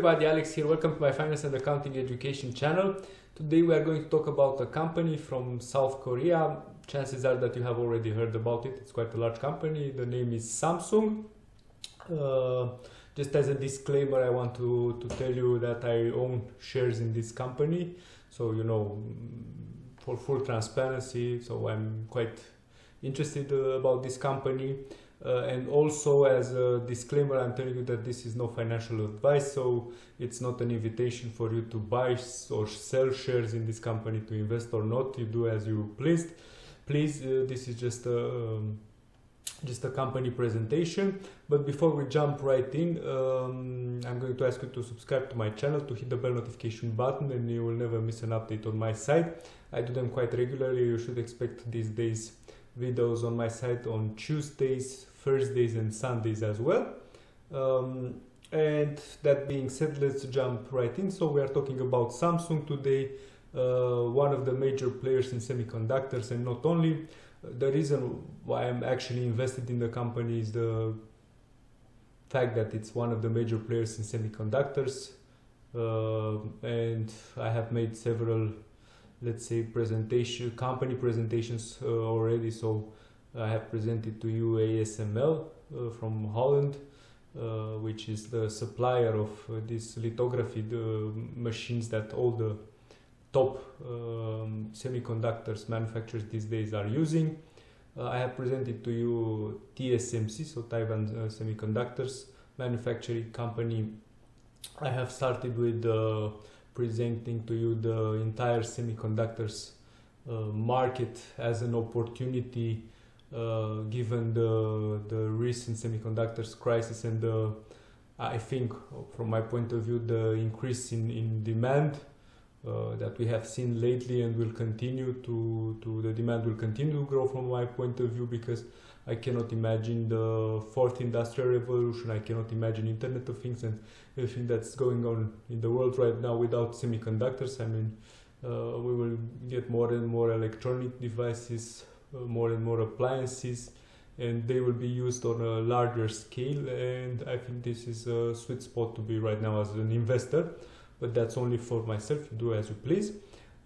everybody, Alex here. Welcome to my Finance and Accounting Education channel. Today we are going to talk about a company from South Korea. Chances are that you have already heard about it. It's quite a large company. The name is Samsung. Uh, just as a disclaimer, I want to, to tell you that I own shares in this company. So, you know, for full transparency, so I'm quite interested uh, about this company. Uh, and also as a disclaimer, I'm telling you that this is no financial advice, so it's not an invitation for you to buy or sell shares in this company to invest or not. You do as you please. Please, uh, this is just a um, just a company presentation. But before we jump right in, um, I'm going to ask you to subscribe to my channel, to hit the bell notification button, and you will never miss an update on my site. I do them quite regularly. You should expect these days videos on my site on Tuesdays, Thursdays and Sundays as well. Um, and that being said, let's jump right in. So we are talking about Samsung today, uh, one of the major players in semiconductors and not only. The reason why I'm actually invested in the company is the fact that it's one of the major players in semiconductors uh, and I have made several let's say presentation company presentations uh, already so I have presented to you ASML uh, from Holland, uh, which is the supplier of uh, these lithography machines that all the top um, semiconductors manufacturers these days are using. Uh, I have presented to you TSMC, so Taiwan uh, Semiconductors Manufacturing Company. I have started with uh, presenting to you the entire semiconductors market as an opportunity uh, given the the recent semiconductors crisis and the I think from my point of view the increase in, in demand uh, that we have seen lately and will continue to, to the demand will continue to grow from my point of view because I cannot imagine the fourth industrial revolution. I cannot imagine internet of things and everything that's going on in the world right now without semiconductors. I mean uh, we will get more and more electronic devices more and more appliances and they will be used on a larger scale and I think this is a sweet spot to be right now as an investor but that's only for myself do as you please.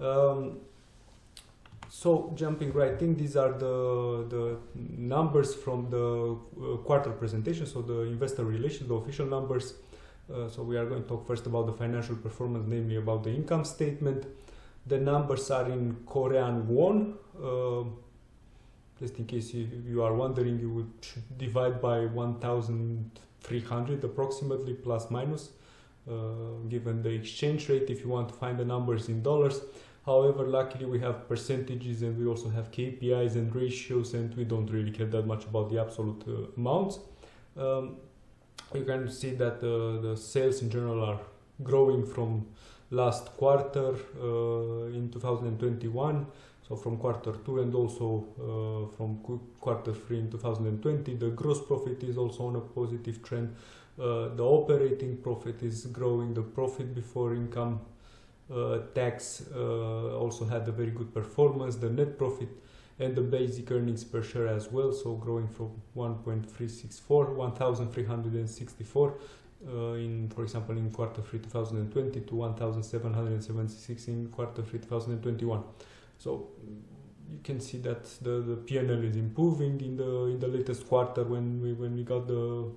Um, so jumping right in these are the the numbers from the uh, quarter presentation so the investor relations the official numbers. Uh, so we are going to talk first about the financial performance namely about the income statement. The numbers are in Korean won uh, just in case you, you are wondering you would divide by 1300 approximately plus minus uh, given the exchange rate if you want to find the numbers in dollars. However luckily we have percentages and we also have KPIs and ratios and we don't really care that much about the absolute uh, amounts. Um, you can see that uh, the sales in general are growing from last quarter uh, in 2021 so from quarter two and also uh, from quarter three in 2020 the gross profit is also on a positive trend. Uh, the operating profit is growing. The profit before income uh, tax uh, also had a very good performance. The net profit and the basic earnings per share as well so growing from 1.364 1364 uh, in for example in quarter 3 2020 to 1776 in quarter 3 2021 so you can see that the, the PNL is improving in the in the latest quarter when we when we got the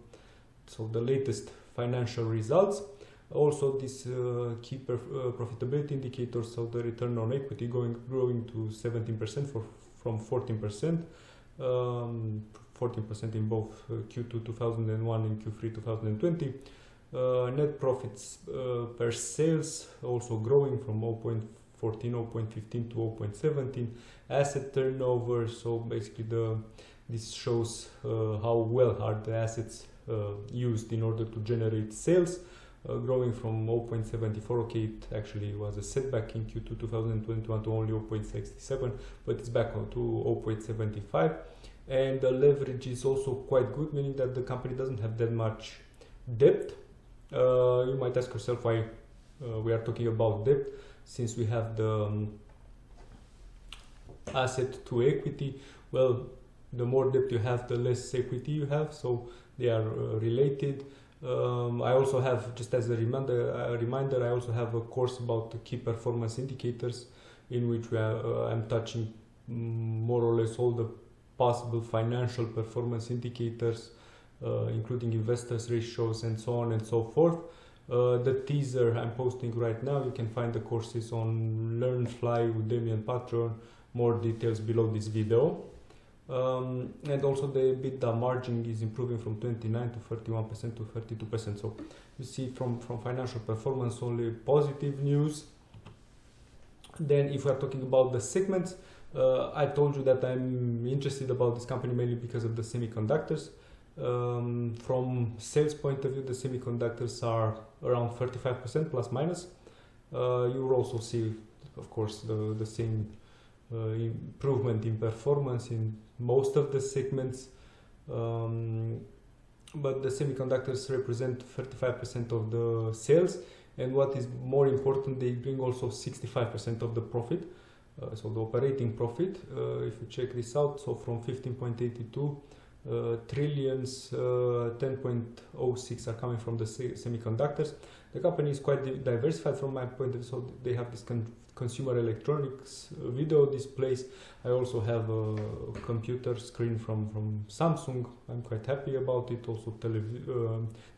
so the latest financial results. Also, this uh, key uh, profitability indicators, so the return on equity going growing to 17% for from 14%, 14% um, in both uh, Q2 2001 and Q3 2020. Uh, net profits uh, per sales also growing from 0.4 14 0.15 to 0.17 asset turnover. So basically the this shows uh, how well are the assets uh, used in order to generate sales uh, growing from 0.74 okay it actually was a setback in q2 2021 to only 0.67 but it's back on to 0.75 and the leverage is also quite good meaning that the company doesn't have that much debt. Uh, you might ask yourself why uh, we are talking about debt. Since we have the um, asset to equity well the more debt you have the less equity you have. So they are uh, related. Um, I also have, just as a reminder, a reminder, I also have a course about the key performance indicators in which we are, uh, I'm touching mm, more or less all the possible financial performance indicators, uh, including investors ratios and so on and so forth. Uh, the teaser I'm posting right now, you can find the courses on LearnFly, Udemy and Patreon, more details below this video. Um, and also the EBITDA margin is improving from 29 to 31% to 32%. So you see from, from financial performance only positive news. Then if we are talking about the segments, uh, I told you that I'm interested about this company mainly because of the semiconductors. Um, from sales point of view, the semiconductors are around 35% plus minus. Uh, you also see, of course, the, the same uh, improvement in performance in most of the segments. Um, but the semiconductors represent 35% of the sales and what is more important they bring also 65% of the profit uh, so the operating profit uh, if you check this out so from 15.82 uh, trillions uh, 10.06 are coming from the semiconductors. The company is quite diversified from my point of view so they have this con consumer electronics uh, video displays. I also have a computer screen from from samsung. I'm quite happy about it. Also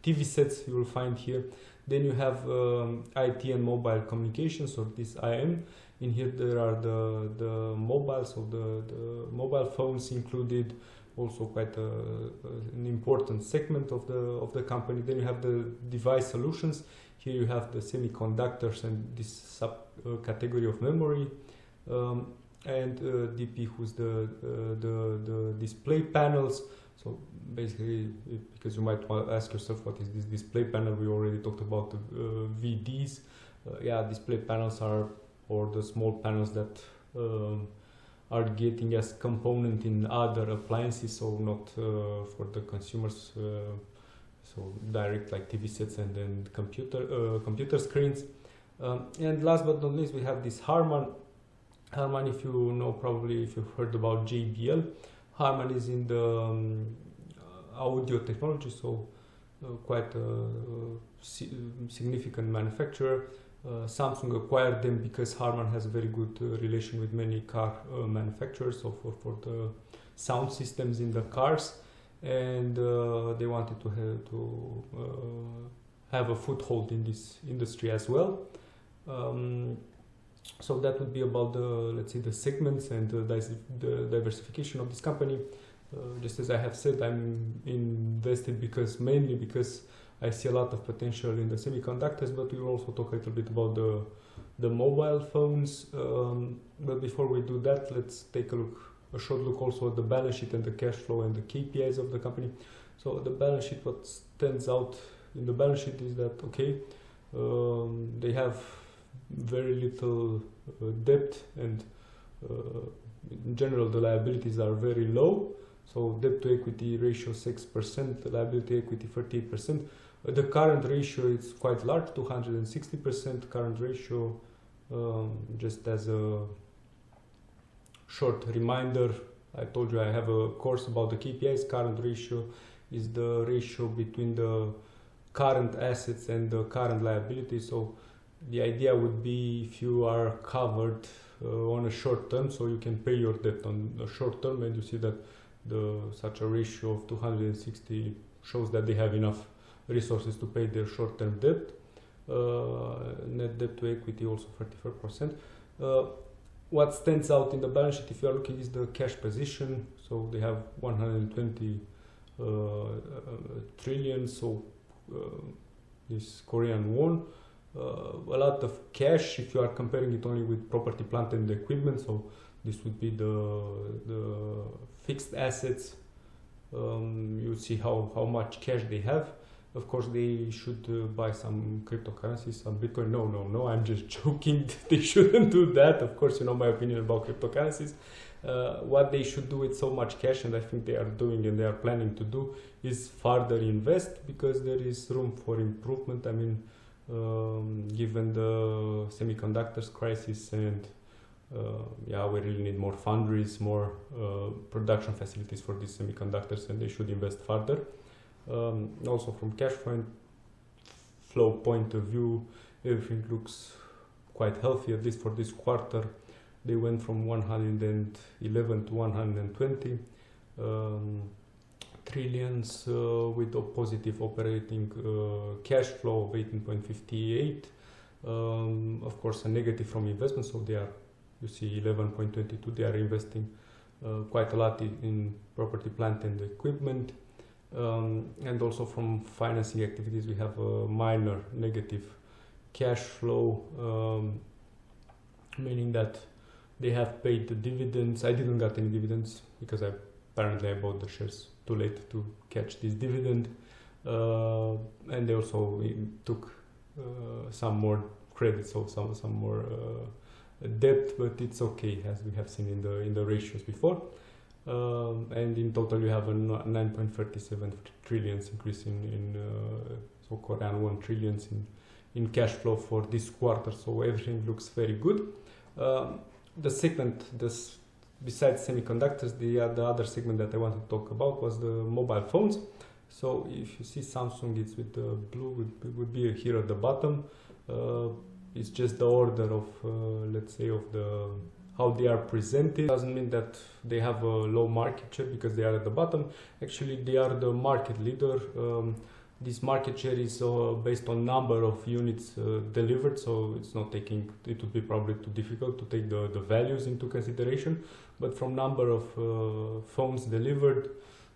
tv sets you will find here. Then you have um, IT and mobile communications or this IM. In here there are the, the mobiles of the, the mobile phones included, also quite a, an important segment of the of the company. Then you have the device solutions. Here you have the semiconductors and this sub uh, of memory. Um, and uh, DP, who's the, uh, the the display panels. So basically, because you might ask yourself what is this display panel, we already talked about the uh, VDs. Uh, yeah, display panels are, or the small panels that um, are getting as component in other appliances, so not uh, for the consumers, uh, so direct like TV sets and then computer, uh, computer screens. Um, and last but not least, we have this Harman. Harman, if you know, probably if you've heard about JBL, Harman is in the um, audio technology, so uh, quite a si significant manufacturer. Uh, Samsung acquired them because Harman has a very good uh, relation with many car manufacturers, so for, for the sound systems in the cars, and they wanted to have to have a foothold in this industry as well. Um, so that would be about the let's say the segments and the, the diversification of this company uh, just as I have said, I'm invested because mainly because I see a lot of potential in the semiconductors, but we will also talk a little bit about the the mobile phones. Um, but before we do that, let's take a look, a short look also at the balance sheet and the cash flow and the KPIs of the company. So the balance sheet, what stands out in the balance sheet is that okay, um, they have very little uh, debt and uh, in general the liabilities are very low so debt to equity ratio 6%, liability equity 38%. The current ratio is quite large, 260% current ratio. Um, just as a short reminder, I told you I have a course about the KPIs. Current ratio is the ratio between the current assets and the current liability. So the idea would be if you are covered uh, on a short term, so you can pay your debt on a short term, and you see that the such a ratio of 260 shows that they have enough resources to pay their short-term debt. Uh, net debt to equity also 34%. Uh, what stands out in the balance sheet, if you are looking, is the cash position. So they have 120 uh, trillion, so this Korean won. Uh, a lot of cash if you are comparing it only with property, plant, and equipment. So this would be the the fixed assets um, you see how how much cash they have of course they should uh, buy some cryptocurrencies some bitcoin. No no no i'm just joking they shouldn't do that. Of course you know my opinion about cryptocurrencies. Uh, what they should do with so much cash and i think they are doing and they are planning to do is further invest because there is room for improvement. I mean um, given the semiconductors crisis and uh, yeah, we really need more foundries, more uh, production facilities for these semiconductors, and they should invest further. Um, also from cash flow flow point of view, everything looks quite healthy, at least for this quarter. They went from 111 to 120 um, trillions uh, with a positive operating uh, cash flow of 18.58. Um, of course, a negative from investment, so they are, you see, 11.22. They are investing uh, quite a lot in property, plant, and equipment. Um, and also from financing activities, we have a minor negative cash flow, um, meaning that they have paid the dividends. I didn't get any dividends because I apparently I bought the shares too late to catch this dividend, uh, and they also took uh, some more credit, so some some more uh, debt, but it's okay as we have seen in the in the ratios before. Um, and in total, you have a 9.37 trillions increase in, in uh, so-called annual trillions in, in cash flow for this quarter. So everything looks very good. Um, the segment, this, besides semiconductors, the, uh, the other segment that I wanted to talk about was the mobile phones. So if you see Samsung, it's with the blue, it would be here at the bottom. Uh, it's just the order of, uh, let's say, of the how they are presented doesn't mean that they have a low market share because they are at the bottom. Actually they are the market leader. Um, this market share is uh, based on number of units uh, delivered so it's not taking it would be probably too difficult to take the, the values into consideration. But from number of uh, phones delivered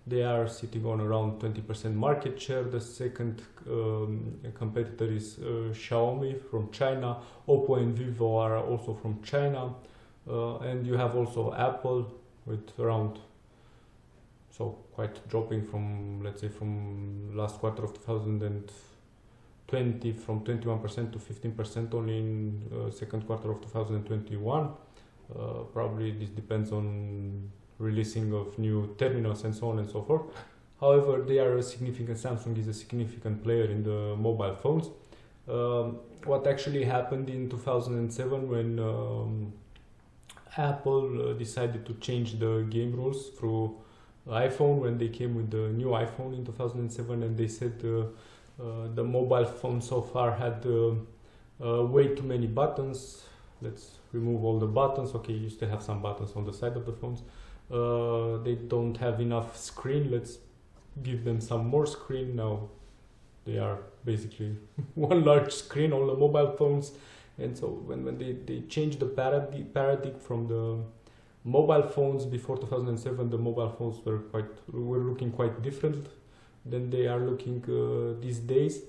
they are sitting on around 20% market share. The second um, competitor is uh, Xiaomi from China. Oppo and Vivo are also from China uh, and you have also Apple with around so quite dropping from let's say from last quarter of 2020 from 21% to 15% only in uh, second quarter of 2021 uh, probably this depends on releasing of new terminals and so on and so forth. However they are a significant samsung is a significant player in the mobile phones. Um, what actually happened in 2007 when um, Apple uh, decided to change the game rules through iPhone when they came with the new iPhone in 2007 and they said uh, uh, the mobile phone so far had way too many buttons. Let's remove all the buttons. Okay you still have some buttons on the side of the phones. Uh, they don't have enough screen. Let's give them some more screen. Now they are basically one large screen. All the mobile phones and so when, when they, they changed the paradigm, from the mobile phones before 2007 the mobile phones were quite were looking quite different than they are looking uh, these days.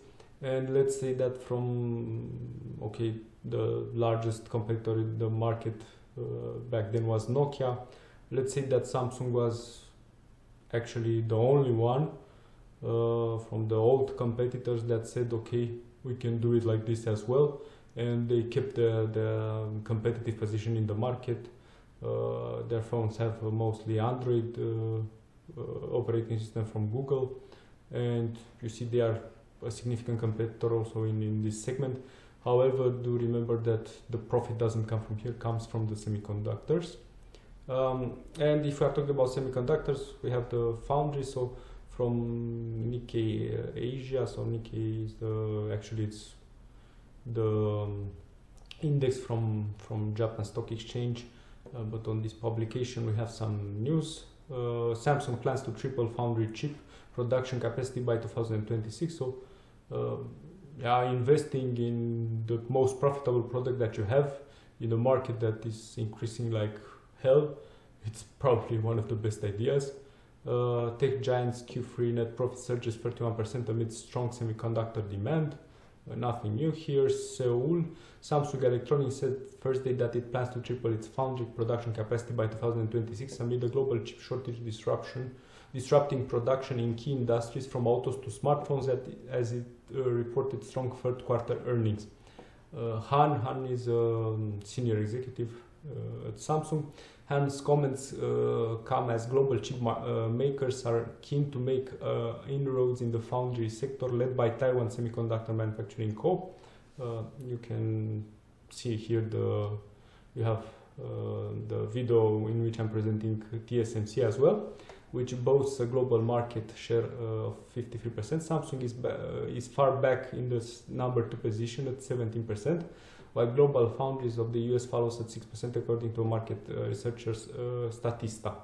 And let's say that from okay the largest competitor in the market uh, back then was Nokia. Let's say that Samsung was actually the only one uh, from the old competitors that said okay we can do it like this as well and they kept the, the competitive position in the market. Uh, their phones have mostly Android uh, uh, operating system from Google, and you see they are a significant competitor also in, in this segment. However, do remember that the profit doesn't come from here, comes from the semiconductors. Um, and if we are talking about semiconductors, we have the foundry. So from Nikkei uh, Asia, so Nikkei is the actually it's the um, index from from Japan Stock Exchange. Uh, but on this publication, we have some news. Uh, Samsung plans to triple foundry chip production capacity by 2026. So, uh, yeah, investing in the most profitable product that you have in a market that is increasing like hell, it's probably one of the best ideas. Uh, tech giants Q3 net profit surges 31% amid strong semiconductor demand nothing new here. Seoul, Samsung Electronics said Thursday that it plans to triple its foundry production capacity by 2026 amid the global chip shortage disruption, disrupting production in key industries from autos to smartphones as it uh, reported strong third quarter earnings. Uh, Han, Han is a um, senior executive uh, at Samsung, Han's comments uh, come as global chip uh, makers are keen to make uh, inroads in the foundry sector led by Taiwan Semiconductor Manufacturing Co. Uh, you can see here the you have uh, the video in which I'm presenting TSMC as well. which boasts a global market share uh, of 53%. Samsung is, is far back in the number two position at 17%, while Global Foundries of the US follows at 6% according to market uh, researchers uh, Statista.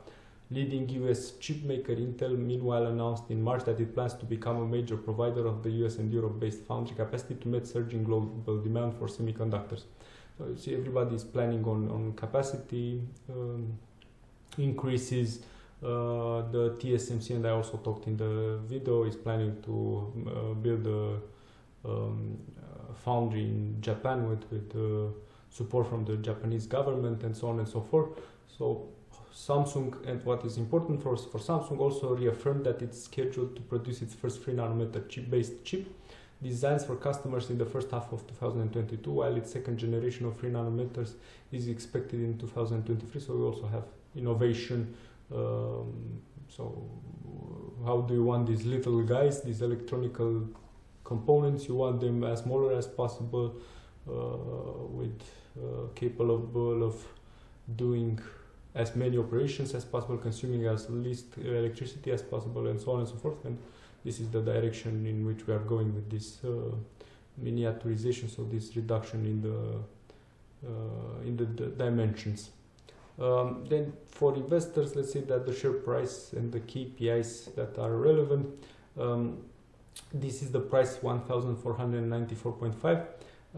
Leading US chipmaker Intel meanwhile announced in March that it plans to become a major provider of the US and Europe-based foundry capacity to meet surging global demand for semiconductors. So you see everybody is planning on, on capacity um, increases. Uh, the TSMC and I also talked in the video is planning to uh, build a um, foundry in Japan with, with uh, support from the Japanese government and so on and so forth. So Samsung and what is important for, for Samsung also reaffirmed that it's scheduled to produce its first 3 nanometer chip based chip designs for customers in the first half of 2022 while its second generation of 3 nanometers is expected in 2023 so we also have innovation um, so how do you want these little guys these electronical components you want them as smaller as possible uh, with uh, capable of doing as many operations as possible, consuming as least electricity as possible, and so on and so forth. And this is the direction in which we are going with this uh, miniaturization, so this reduction in the uh, in the, dimensions. Um, then for investors, let's say that the share price and the KPIs that are relevant. Um, this is the price 1494.5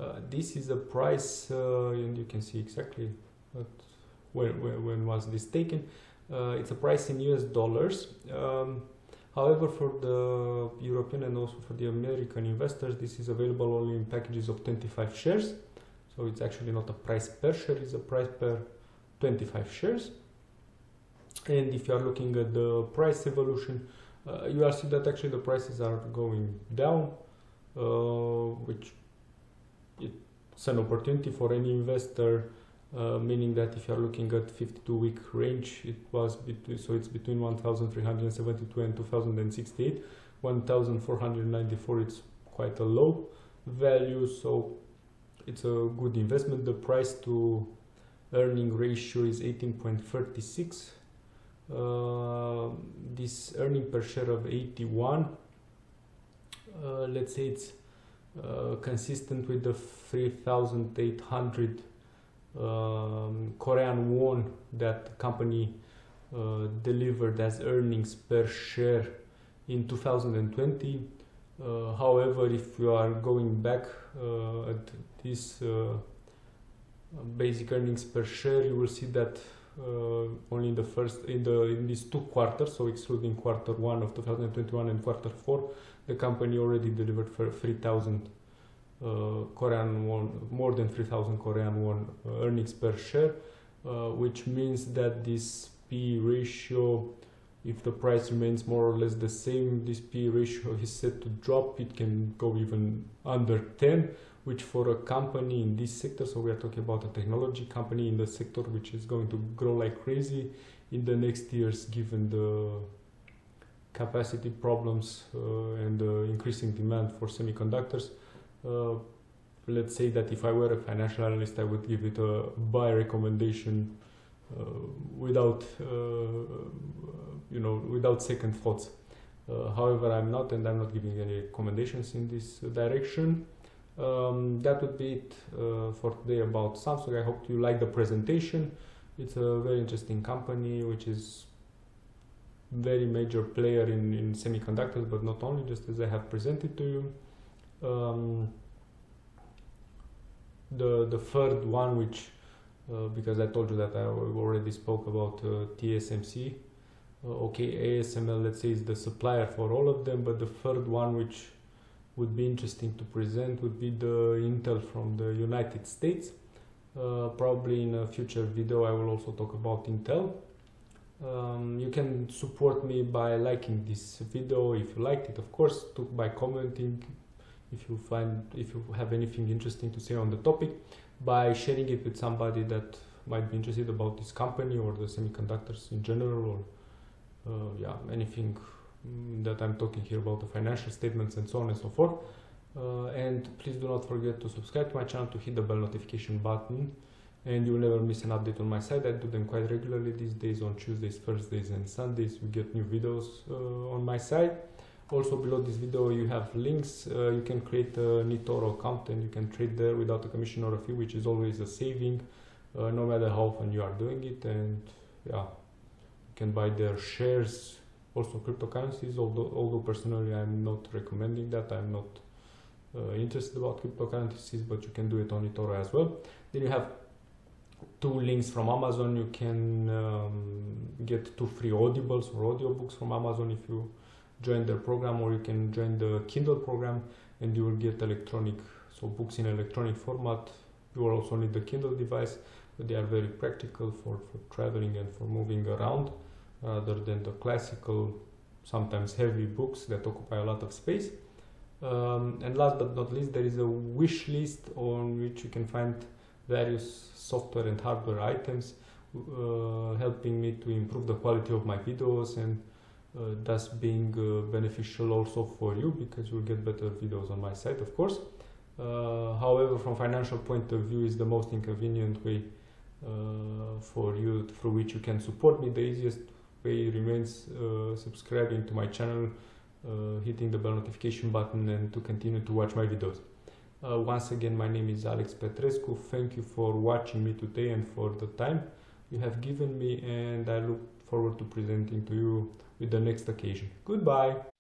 uh, this is a price uh, and you can see exactly what when, when, when was this taken. Uh, it's a price in US dollars. Um, however, for the European and also for the American investors, this is available only in packages of 25 shares. So it's actually not a price per share, it's a price per 25 shares. And if you are looking at the price evolution, uh, you will see that actually the prices are going down, uh, which it's an opportunity for any investor uh, meaning that if you are looking at 52 week range it was between so it's between 1372 and 2068 1494 it's quite a low value so it's a good investment. The price to earning ratio is 18.36 uh, this earning per share of 81 uh, let's say it's uh, consistent with the 3800 um, Korean won that the company uh, delivered as earnings per share in 2020. Uh, however, if you are going back uh, at this uh, basic earnings per share, you will see that uh, only in the first in the in these two quarters, so excluding quarter one of 2021 and quarter four, the company already delivered for 3,000 uh, Korean won, more than 3000 Korean won uh, earnings per share, uh, which means that this P ratio, if the price remains more or less the same, this P ratio is set to drop. It can go even under 10, which for a company in this sector, so we are talking about a technology company in the sector which is going to grow like crazy in the next years, given the capacity problems uh, and the increasing demand for semiconductors uh, let's say that if I were a financial analyst, I would give it a buy recommendation uh, without, uh, you know, without second thoughts. however, I'm not, and I'm not giving any recommendations in this direction. Um, that would be it uh, for today about Samsung. I hope you like the presentation. It's a very interesting company which is very major player in, in semiconductors, but not only, just as I have presented to you um, the the third one which uh, because I told you that I already spoke about uh, TSMC uh, okay ASML let's say is the supplier for all of them but the third one which would be interesting to present would be the Intel from the United States. Uh, probably in a future video I will also talk about Intel. Um, you can support me by liking this video if you liked it of course by commenting if you find if you have anything interesting to say on the topic by sharing it with somebody that might be interested about this company or the semiconductors in general or uh, yeah anything that I'm talking here about the financial statements and so on and so forth uh, and please do not forget to subscribe to my channel to hit the bell notification button and you'll never miss an update on my site. I do them quite regularly these days on Tuesdays, Thursdays, and Sundays. We get new videos uh, on my site. Also below this video you have links. Uh, you can create a eToro account and you can trade there without a commission or a fee, which is always a saving, uh, no matter how often you are doing it. And yeah, you can buy their shares, also cryptocurrencies. Although, although personally I'm not recommending that. I'm not uh, interested about cryptocurrencies, but you can do it on eToro as well. Then you have two links from Amazon. You can um, get two free audibles or audiobooks from Amazon if you join their program or you can join the Kindle program and you will get electronic so books in electronic format you will also need the Kindle device but they are very practical for, for traveling and for moving around rather than the classical sometimes heavy books that occupy a lot of space. Um, and last but not least there is a wish list on which you can find various software and hardware items uh, helping me to improve the quality of my videos and uh, thus being uh, beneficial also for you because you'll get better videos on my site of course. Uh, however from financial point of view is the most inconvenient way for you through which you can support me. The easiest way remains subscribing to my channel uh, hitting the bell notification button and to continue to watch my videos. Uh, once again, my name is Alex Petrescu. Thank you for watching me today and for the time you have given me and I look forward to presenting to you with the next occasion. Goodbye!